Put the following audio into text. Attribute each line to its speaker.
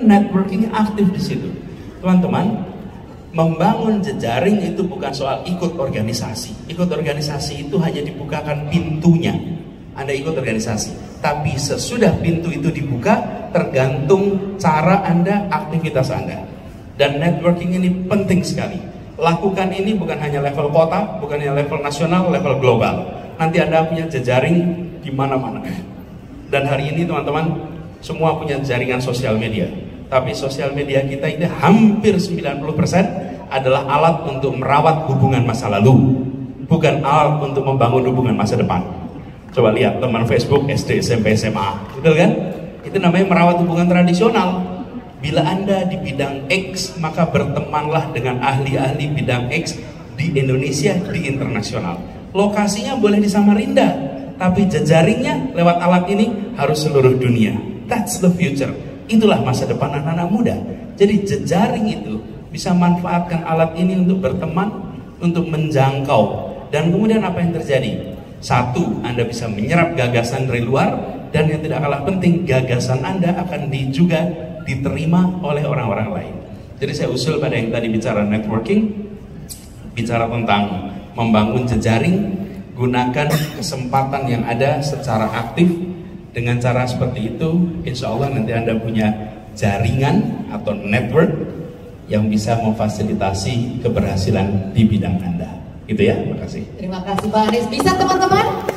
Speaker 1: networking aktif di situ. Teman-teman, membangun jejaring itu bukan soal ikut organisasi. Ikut organisasi itu hanya dibukakan pintunya. Anda ikut organisasi. Tapi sesudah pintu itu dibuka, tergantung cara Anda, aktivitas Anda. Dan networking ini penting sekali. Lakukan ini bukan hanya level kota, bukan hanya level nasional, level global. Nanti Anda punya jejaring di mana-mana. Dan hari ini teman-teman, semua punya jaringan sosial media tapi sosial media kita ini hampir 90% adalah alat untuk merawat hubungan masa lalu, bukan alat untuk membangun hubungan masa depan. Coba lihat teman Facebook SD, SMP, SMA, betul kan? Itu namanya merawat hubungan tradisional. Bila Anda di bidang X, maka bertemanlah dengan ahli-ahli bidang X di Indonesia, di internasional. Lokasinya boleh di Samarinda, tapi jejaringnya lewat alat ini harus seluruh dunia. That's the future. Itulah masa depan anak-anak muda. Jadi jejaring itu bisa manfaatkan alat ini untuk berteman, untuk menjangkau. Dan kemudian apa yang terjadi? Satu, Anda bisa menyerap gagasan dari luar dan yang tidak kalah penting, gagasan Anda akan di, juga diterima oleh orang-orang lain. Jadi saya usul pada yang tadi bicara networking, bicara tentang membangun jejaring, gunakan kesempatan yang ada secara aktif dengan cara seperti itu, insya Allah nanti Anda punya jaringan atau network yang bisa memfasilitasi keberhasilan di bidang Anda. Gitu ya, terima kasih.
Speaker 2: Terima kasih Pak Anies. Bisa teman-teman?